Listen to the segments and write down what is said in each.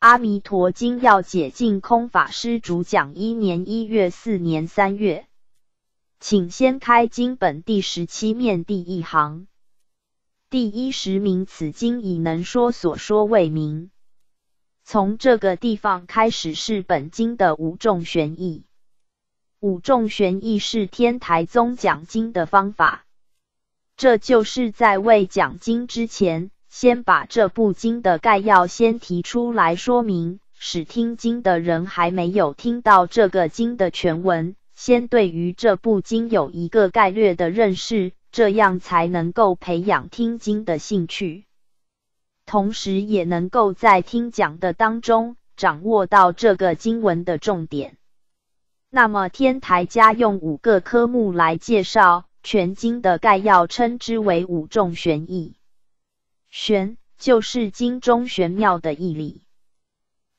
阿弥陀经要解净空法师主讲一年一月四年三月，请先开经本第十七面第一行，第一十名此经已能说所说为名。从这个地方开始是本经的五重玄义。五重玄义是天台宗讲经的方法，这就是在未讲经之前。先把这部经的概要先提出来说明，使听经的人还没有听到这个经的全文，先对于这部经有一个概略的认识，这样才能够培养听经的兴趣，同时也能够在听讲的当中掌握到这个经文的重点。那么天台家用五个科目来介绍全经的概要，称之为五重玄义。玄就是经中玄妙的义理，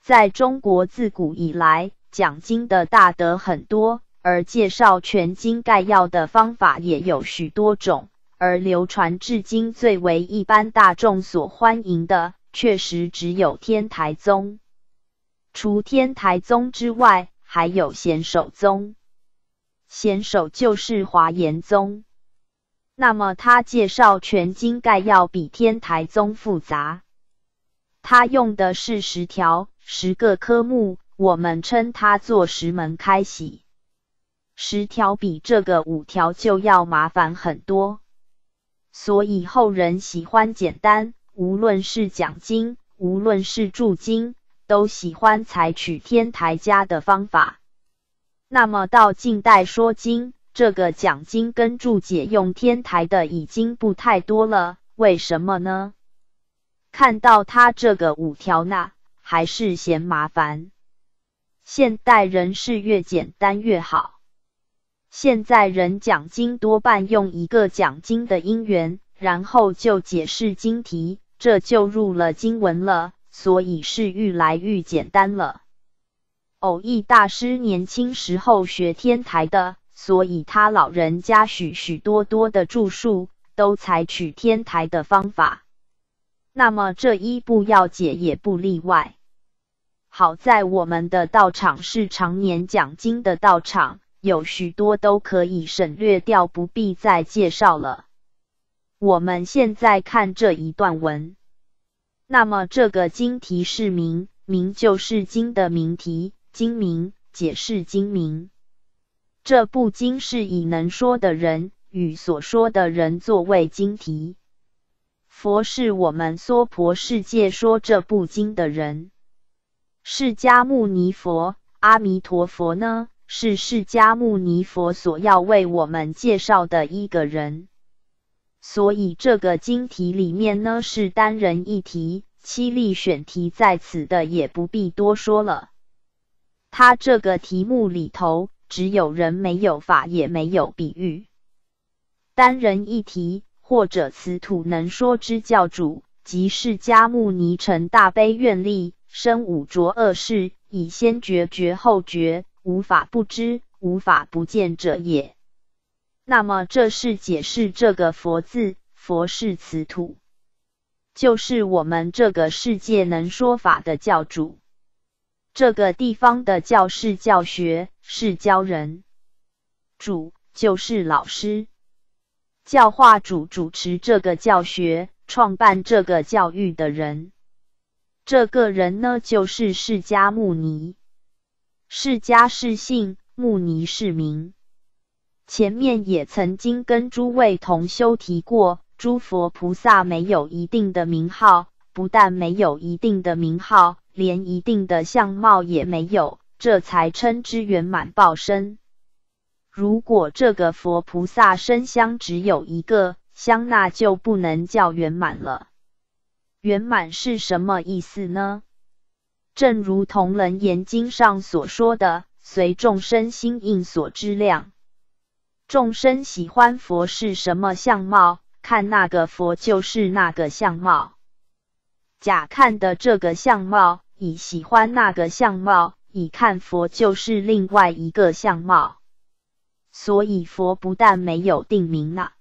在中国自古以来讲经的大德很多，而介绍全经概要的方法也有许多种，而流传至今最为一般大众所欢迎的，确实只有天台宗。除天台宗之外，还有显首宗，显首就是华严宗。那么他介绍全经概要比天台宗复杂，他用的是十条十个科目，我们称它做十门开喜。十条比这个五条就要麻烦很多，所以后人喜欢简单，无论是讲经，无论是注经，都喜欢采取天台家的方法。那么到近代说经。这个讲经跟注解用天台的已经不太多了，为什么呢？看到他这个五条那还是嫌麻烦。现代人是越简单越好。现在人讲经多半用一个讲经的因缘，然后就解释经题，这就入了经文了，所以是愈来愈简单了。偶益大师年轻时候学天台的。所以他老人家许许多多的著述都采取天台的方法，那么这一部要解也不例外。好在我们的道场是常年讲经的道场，有许多都可以省略掉，不必再介绍了。我们现在看这一段文，那么这个经题是名，名就是经的名题，经名解释经名。这部经是以能说的人与所说的人作为经题。佛是我们娑婆世界说这部经的人。释迦牟尼佛、阿弥陀佛呢，是释迦牟尼佛所要为我们介绍的一个人。所以这个经题里面呢是单人一题，七例选题在此的也不必多说了。他这个题目里头。只有人没有法，也没有比喻，单人一提，或者此土能说之教主，即释迦牟尼成大悲愿力，生五浊恶世，以先觉觉后觉，无法不知，无法不见者也。那么这是解释这个佛字，佛是此土，就是我们这个世界能说法的教主。这个地方的教士教学，是教人；主就是老师，教化主主持这个教学、创办这个教育的人。这个人呢，就是释迦牟尼。释迦是姓，牟尼是名。前面也曾经跟诸位同修提过，诸佛菩萨没有一定的名号，不但没有一定的名号。连一定的相貌也没有，这才称之圆满报身。如果这个佛菩萨身相只有一个相，那就不能叫圆满了。圆满是什么意思呢？正如同《楞严经》上所说的，随众生心应所知量。众生喜欢佛是什么相貌，看那个佛就是那个相貌。甲看的这个相貌，乙喜欢那个相貌，以看佛就是另外一个相貌。所以佛不但没有定名啊，